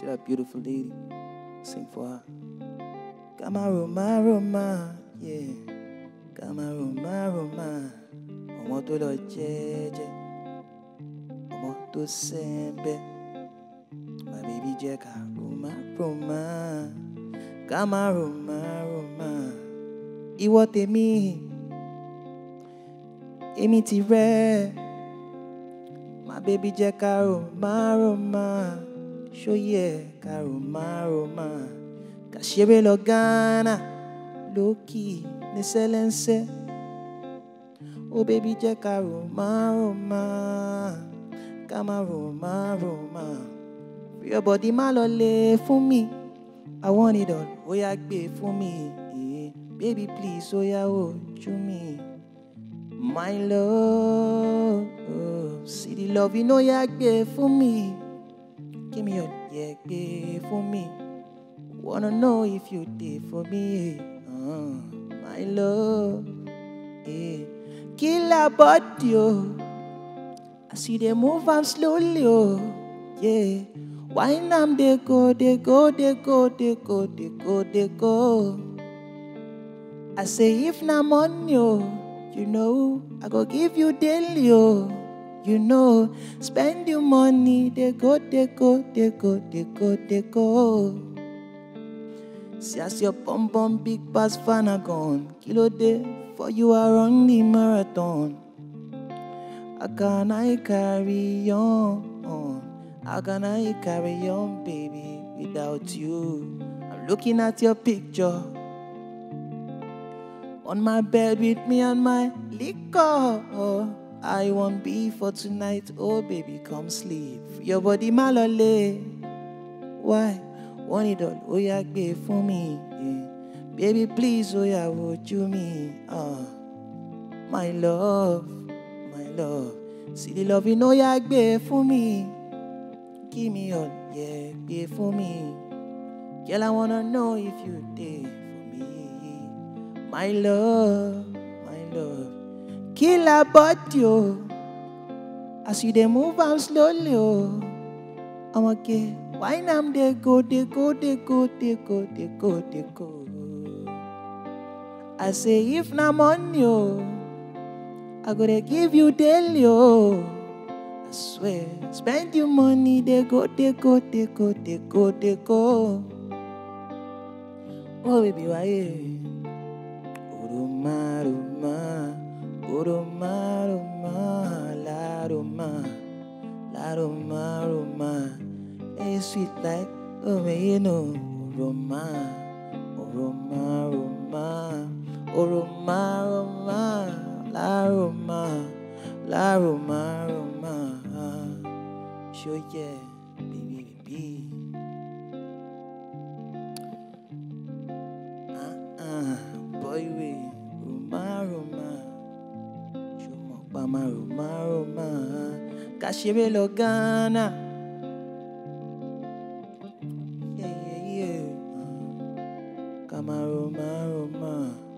See that beautiful lady? Sing for her. Kama Roma yeah. Kama Roma. Ọmọ tó lọ jẹ́jẹ́. Ọmọ tó sẹ́ńbẹ́. My baby jẹ́ Roma Roma. Kama Roma. Ìwọ tèmi. Èmi ti rẹ̀. My baby jẹ́ ká Roma Roma. Ṣóyẹ ká Roma. Ká ṣeré lọ Ghana. Lókì ní sẹ́lẹ̀nsẹ́. Oh baby jẹ́ ká Roma. Ká má Roma. Fi your body má lọ lé fún mi. I want it all. Ó yá gbé fún mi. Yeah. Baby please ó yá ojú mi. My love. Oh, see the love you know yá gbé fún mi. Give me your gbé fún mi. Wanna know if you did for me. Uh, my love. Yeah. Kill a body, oh. I see they move am slowly, oh. Yeah. Wine am they go, they go, they go, they go, they go, they go. I say if na money, oh, you know, I go give you daily, oh. You know, spend your money, they go, they go, they go, they go, they go. See as your bum bum big pass fan a gone. Kilo day for you are on the marathon. How can I carry on? How can I carry on, baby, without you? I'm looking at your picture on my bed with me and my liquor. I won't be for tonight. Oh, baby, come sleep. Your body malole. Why? Want it all? Oh, yeah, gbé for me. Yeah. Baby, please, oh, yeah, would you me? Ah, my love, my love. See the love you know, yeah, gbé for me. Give me all, yeah, gbé for me. Girl, I wanna know if you did for me. My love, my love. Kill a body, oh. As you dey move am slowly, oh. I'm okay. Why am they go, they go, they go, they go, they go, they go. I say if na money, oh, I go to give you daily, oh. I swear, spend your money, they go, they go, they go, they go, they go. Oh baby, why? Uruma, ruma, uruma, ruma, la ruma, la ruma, ruma. Hey, sweet like, know, ruma, ruma, ruma, uruma, ruma, la ruma, la ruma, ruma. Sure, yeah, baby, baby. Ah, boy, we Roma, Roma. Máa Roma, Roma. Ká lọ Ghana. Yeah, yeah, yeah. Roma, Roma. Roma, Roma.